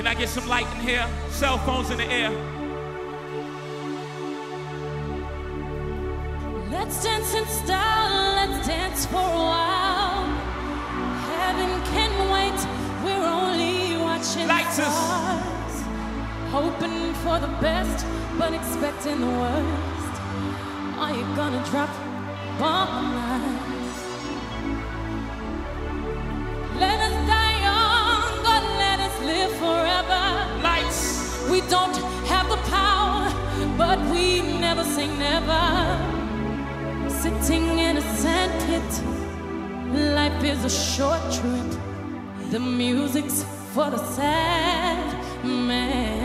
Can I get some light in here? Cell phones in the air. Let's dance in style, let's dance for a while. Heaven can wait, we're only watching Lights us. stars. Hoping for the best, but expecting the worst. Are you gonna drop bomb on never say never. Sitting in a sand pit, life is a short trip. The music's for the sad man.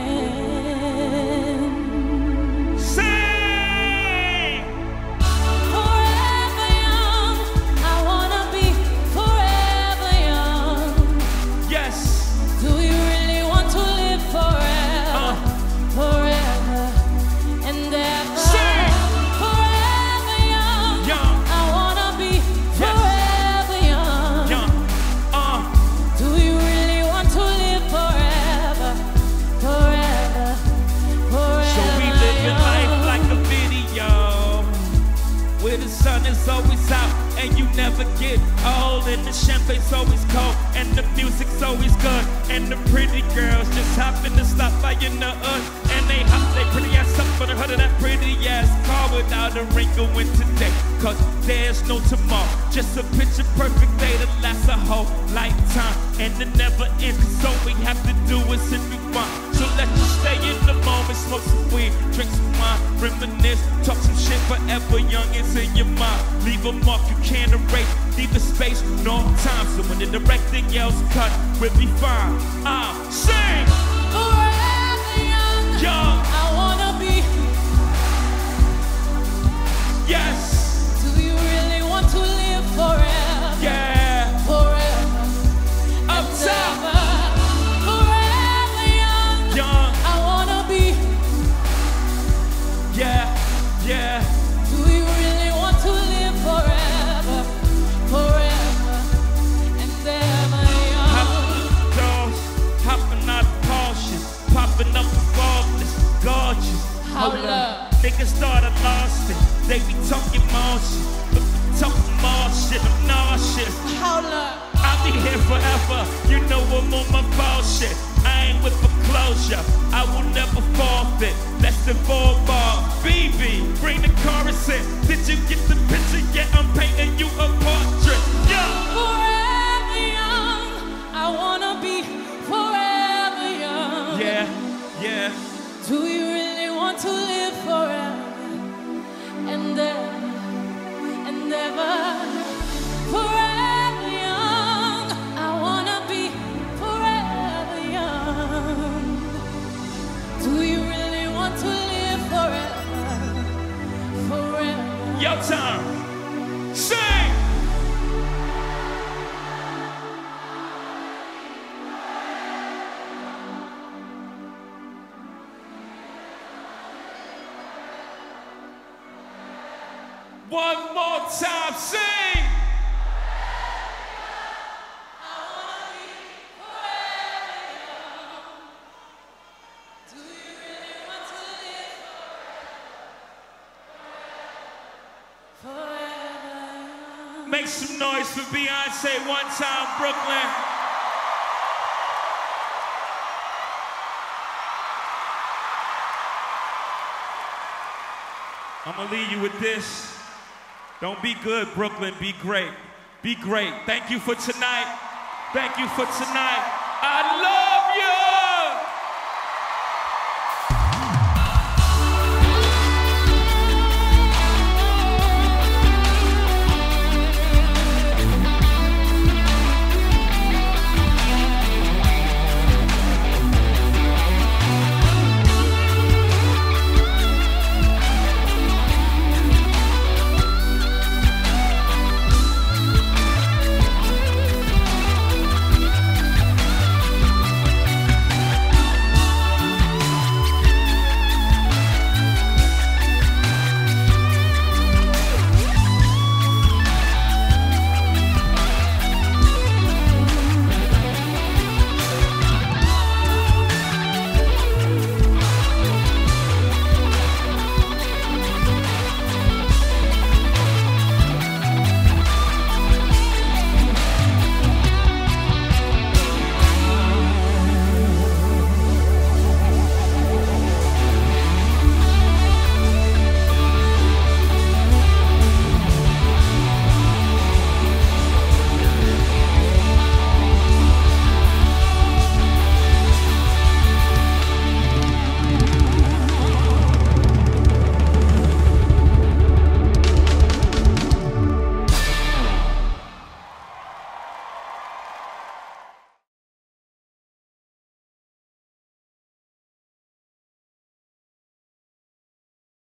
The sun is always out and you never get old And the champagne's always cold and the music's always good And the pretty girls just happen to stop by in the hood And they hop they pretty ass up for the hood of that pretty ass car Without a wrinkle in today Cause there's no tomorrow Just a picture perfect day that lasts a whole lifetime And it never ends all we have to do is if we want. So let's just stay in Smoke some weed, drink some wine Reminisce, talk some shit forever Young is in your mind. Leave a mark you can't erase Neither space no time. So when the director yells cut We'll be fine. Ah, sing! Here forever. You know I'm on my bullshit. I ain't with for closure. I will never forfeit. Less than four ball. BB, bring the chorus in. Did you get the picture? Yeah, I'm painting you a portrait. Yeah. Forever young. I wanna be forever young. Yeah, yeah. Do you really want to live forever and ever One more time, sing. I wanna be poet. Do you really want to live forever? Make some noise for Beyonce one time, Brooklyn. I'm gonna leave you with this. Don't be good, Brooklyn. Be great. Be great. Thank you for tonight. Thank you for tonight. I love you.